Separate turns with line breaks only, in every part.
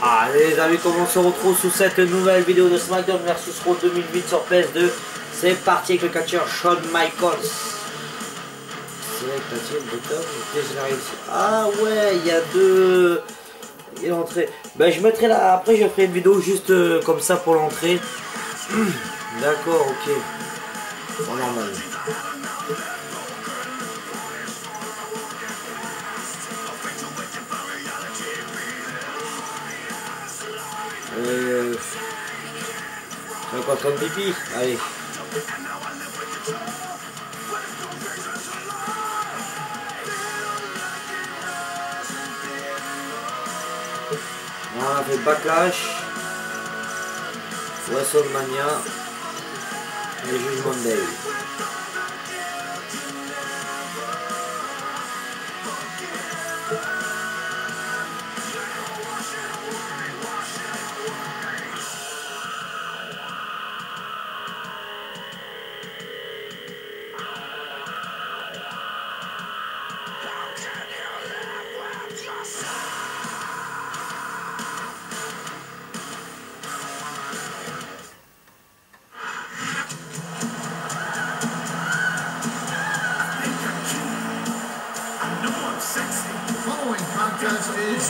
Allez les amis, comment on se retrouve sous cette nouvelle vidéo de SmackDown vs Raw 2008 sur PS2 C'est parti avec le catcheur Shawn Michaels. C'est vrai que Ah ouais, il y a deux... Il l'entrée. Ben je mettrai là, après je ferai une vidéo juste euh, comme ça pour l'entrée. D'accord, ok. Bon, normal. Encore comme pipi Allez. On a fait Backlash, WrestleMania et Judgment Day.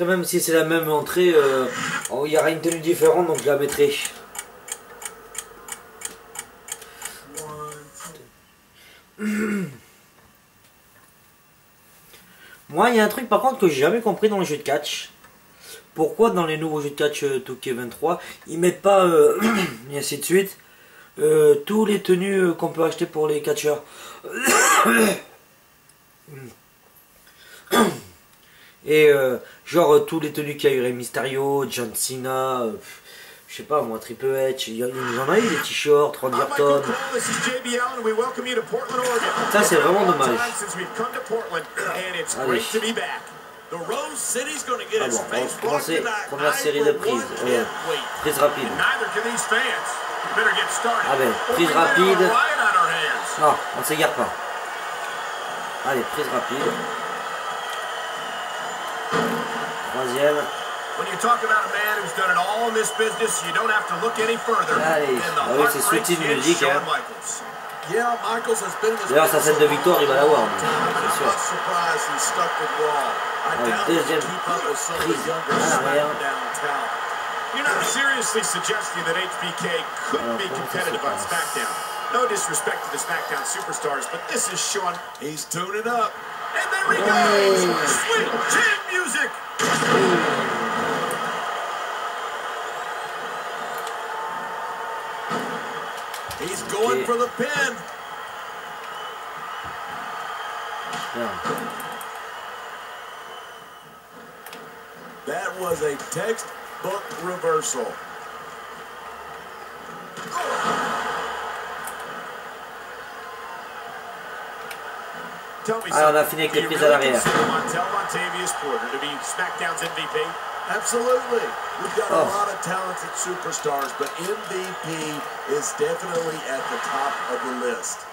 Même si c'est la même entrée, euh, oh, il y aura une tenue différente, donc je la mettrai. Moi, il y a un truc par contre que j'ai jamais compris dans les jeux de catch. Pourquoi dans les nouveaux jeux de catch euh, Tokyo 23, ils mettent pas, euh, et ainsi de suite, euh, tous les tenues qu'on peut acheter pour les catcheurs Et euh, genre tous les tenues qu'il y a eu, Rey Mysterio, John Cena, euh, je sais pas moi, Triple H, il y, en a eu des t-shirts, Randy Orton. Ça c'est vraiment dommage. Allez. Ah bon, on va commencer. Première série de prises. Euh, prise rapide. Ah ben, prise rapide. Non, on ne s'égare pas. Allez, prise rapide. Troisième. When you talk about a man who's done it all in this business, you don't have to look any further Allez, ah oui, c'est sweet in musique. Hein. D'ailleurs, sa scène de victoire, il va l'avoir, c'est sûr. Allez, deuxième prise à l'arrière. You're not seriously suggesting that HBK couldn't be competitive on SmackDown. No disrespect to the SmackDown superstars, but this is Shawn. He's tuning up. And there he goes! Sweet chin music! He's going for the pin. Yeah. That was a textbook reversal. Alors ah, on a fini avec les prises à l'arrière.
Absolutely. We've got
Oh.
a lot of talented superstars, but MVP is definitely at the top of the list.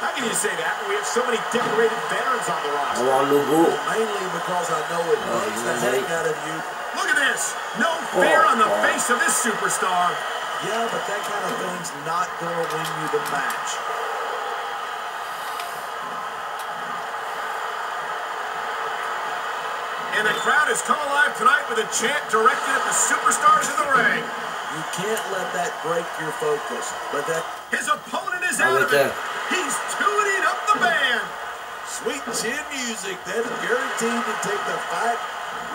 How can you say that we have so many decorated veterans on the roster?
voir le logo.
Mainly because I know it
Oh,
the
yeah.
heck out of you.
Look at this. No oh, fear on the
oh.
face of this superstar.
Yeah, but that kind of thing's not going to win you the match.
And the crowd has come alive tonight with a chant directed at the superstars in the ring.
You can't let that break your focus. But that
His opponent is out
ouais,
of it.
tiens.
He's tuning up the band.
sweet chin music, that's guaranteed to take the fight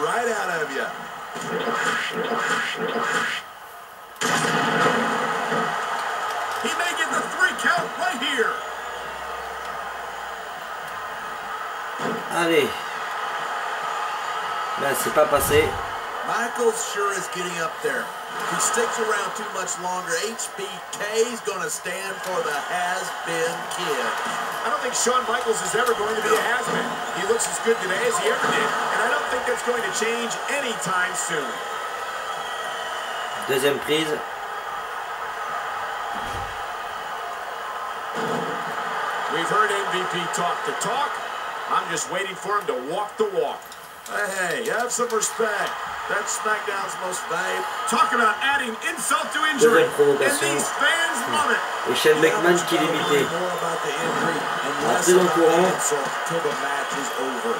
right out of you.
He may get the three count right here.
Allez. Là, c'est pas passé.
Michaels sure is getting up there. If he sticks around too much longer, HBK is going to stand for the has-been kid.
I don't think Shawn Michaels is ever going to be a has-been. He looks as good today as he ever did, and I don't think that's going to change anytime soon.
Deuxième prise.
We've heard MVP talk the talk. I'm just waiting for him to walk the walk.
Hey, have some respect. That's SmackDown's most valuable.
Talk about adding insult to injury. And these fans love it.
Et Shane McMahon qui
More
l'imitait.
about the injury and less
Entrée dans le courant.
insult till the match is over.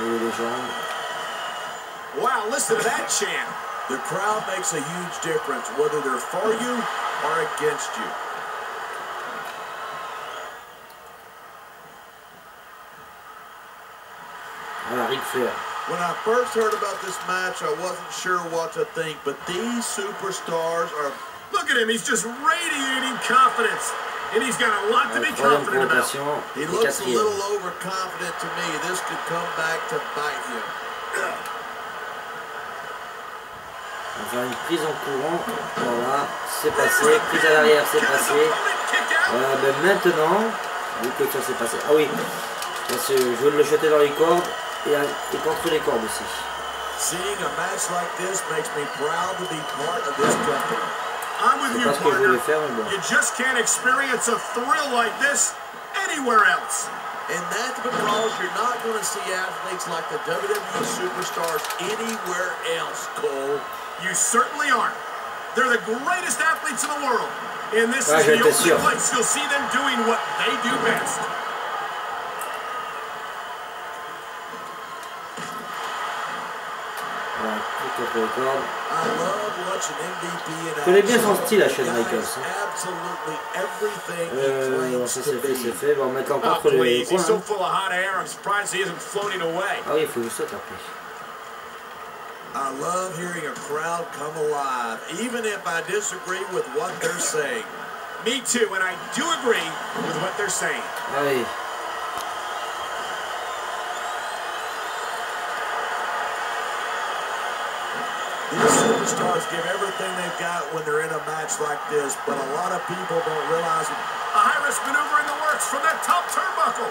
Niveau des jambes.
Wow, listen to that chant.
The crowd makes a huge difference, whether they're for you or against you.
Voilà, Ric Flair.
When I first heard about this match, I wasn't sure what to think, but these superstars are
Look at him. He's just radiating confidence. And he's got a lot to be confident about.
He looks a little overconfident to me. This could come back to bite him.
On va faire une prise en courant. Voilà, c'est passé. Prise à l'arrière, c'est passé. Euh, ben maintenant, vu que ça s'est passé. Ah oui, je veux le jeter dans les cordes et, et contre les cordes aussi.
Seeing a match like this makes me proud to be part of this company.
I'm with you,
pas ce que je
partner.
faire, bon.
You just can't experience a thrill like this anywhere else.
And that's because you're not going to see athletes like the WWE superstars anywhere else, Cole.
You certainly aren't. They're the greatest athletes in the world. And this
Ah,
is the only
sûr.
place you'll see them doing what they do best.
Connais bien son
action.
style, à Shawn
The
Michaels.
Absolutely everything he
Euh,
claims
ça
to
c'est fait, c'est
be.
fait. Bon, maintenant
Oh,
contre les
please.
coins.
He's so
hein.
full of hot air. I'm surprised he isn't floating away.
Ah oui, il faut que je saute après.
I love hearing a crowd come alive, even if I disagree with what they're saying.
Me too, and I do agree with what they're saying.
Ah oui.
These superstars give everything they've got when they're in a match like this, but a lot of people don't realize
A high-risk maneuver in the works from that top turnbuckle.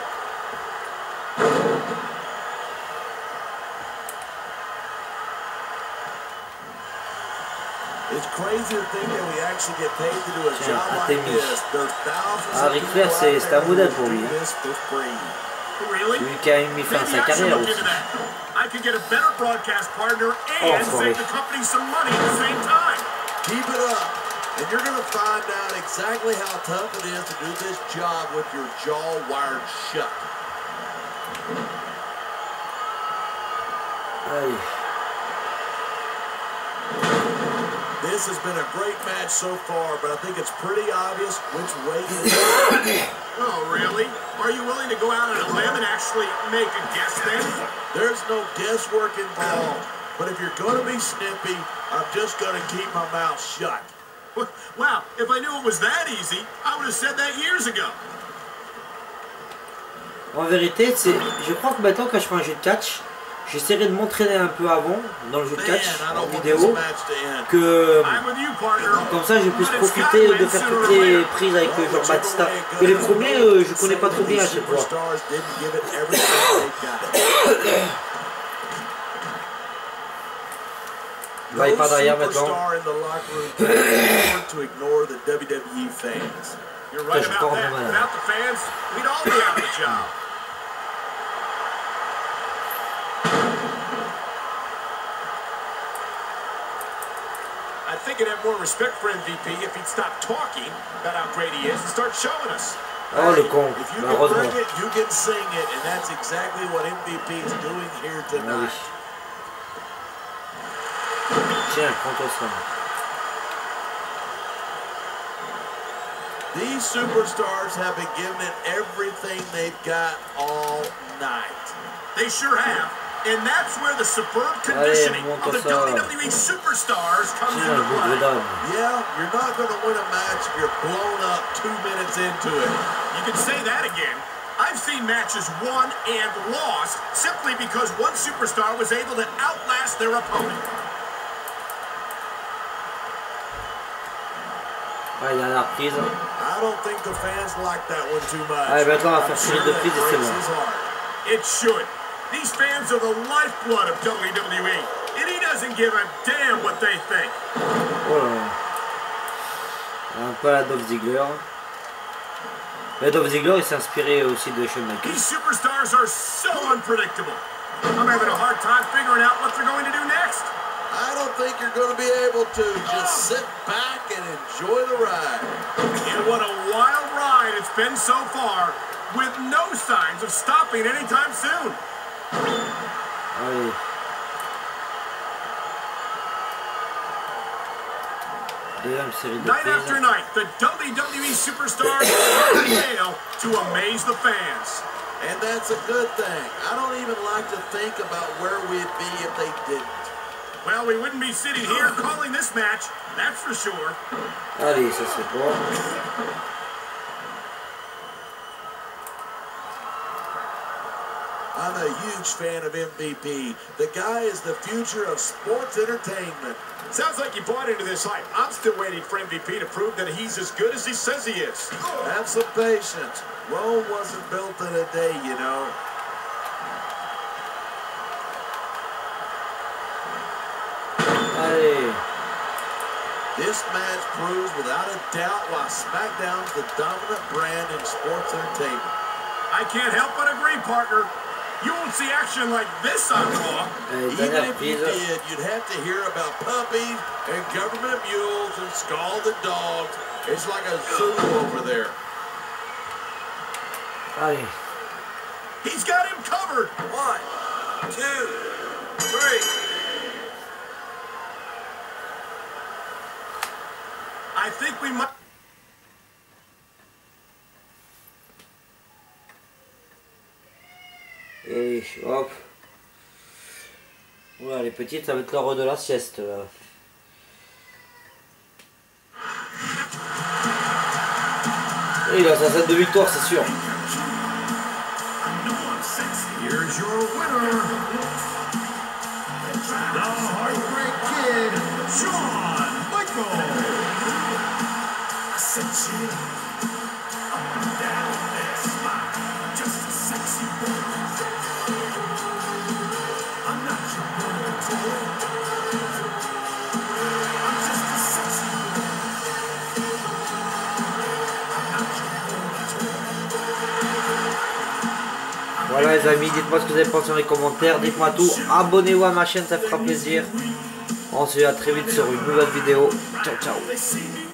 it's crazy to think that we actually get paid to do a
Tiens,
job like
Artemis.
this. There's thousands
Ah,
of
Ric
people
Flair,
out
c'est-
there
un
who
pour
do
lui, hein.
this for free.
Really?
Celui qui a mis fin à
Maybe
sa
I should
carrière
look
aussi.
Into that. I could get a better broadcast partner and
Oh,
save the company some money at the same time.
Keep it up, and you're going to find out exactly how tough it is to do this job with your jaw wired shut.
Allez.
This has been a great match so far, but I think it's pretty obvious which way it is.
Oh, really? Are you willing to go out on a limb and actually make a guess then?
There's no guesswork involved. But if you're going to be snippy, I'm just going to keep my mouth shut.
Wow, if I knew it was that easy, I would have said that years ago.
En vérité, c'est, je crois que maintenant quand je fais un jeu de catch, j'essaierai de m'entraîner un peu avant dans le jeu de
Man,
catch
I
en
don't want this
vidéo,
match to end.
que
I'm with you, partner.
comme ça je puisse
But it's
profiter
gotta
de
win
faire
sooner
toutes
or
les
later.
prises avec
Well,
Jean
whichever
Batista.
way it
Que les
goes,
premiers, euh, je
some
connais pas
of
trop bien à
these
chaque fois.
superstars didn't give it everything they got.
Va y pas derrière maintenant.
superstar in the locker room can afford to ignore the WWE fans.
You're right
Push
about
ball,
that.
man.
Without the fans, we'd all be out of a job. I think I'd have more respect for MVP if he'd stop talking about how great he is and start showing us.
Oh le
If you can bring it, you can sing it, and that's exactly what MVP is doing here tonight.
Tiens, prends-toi ça.
These superstars have been giving it everything they've got all night.
They sure have. And that's where the superb conditioning of the. WWE superstars comes
Tiens,
into
le bout de
play.
Yeah, you're not going to win a match if you're blown up two minutes into it.
You can say that again. I've seen matches won and lost simply because one superstar was able to outlast their opponent.
Il y a la reprise.
I don't think the fans like that one too much.
Allez, maintenant, on va
I'm
faire
sure
série de
that
c'est bon.
It should. These fans are the lifeblood of WWE, and he doesn't give a damn what they think.
Oh là là. Un peu à Dolph Ziggler. Mais Dolph Ziggler, il s'est inspiré aussi de Shawn Michaels.
These superstars are so unpredictable. I'm having a hard time figuring out what they're going to do next.
I don't think you're going to be able to. Just oh. sit back and enjoy the ride.
And what a wild ride it's been so far, with no signs of stopping anytime soon.
Allez. Deuxième série de
Night after night, the WWE superstars fail to amaze the fans.
And that's a good thing. I don't even like to think about where we'd be if they didn't.
Well, we wouldn't be sitting here calling this match, that's for sure.
Allez, ça c'est bon.
I'm a huge fan of MVP. The guy is the future of sports entertainment.
Sounds like you bought into this hype. I'm still waiting for MVP to prove that he's as good as he says he is.
Have some patience. Rome wasn't built in a day, you know.
Allez.
This match proves without a doubt why SmackDown's the dominant brand in sports entertainment.
I can't help but agree, partner. You won't see action like this on Raw.
Even if you did, you'd have to hear about puppies and government mules and scalded dogs. It's like a zoo over there.
Allez.
He's got him covered.
One, two, three.
I think we might.
Hop. Voilà, les petites, ça va être l'heure de la sieste. Là. Il a sa scène de victoire, c'est sûr. Les amis, dites-moi ce que vous avez pensé dans les commentaires, dites-moi tout, abonnez-vous à ma chaîne, ça fera plaisir. On se dit à très vite sur une nouvelle vidéo. Ciao ciao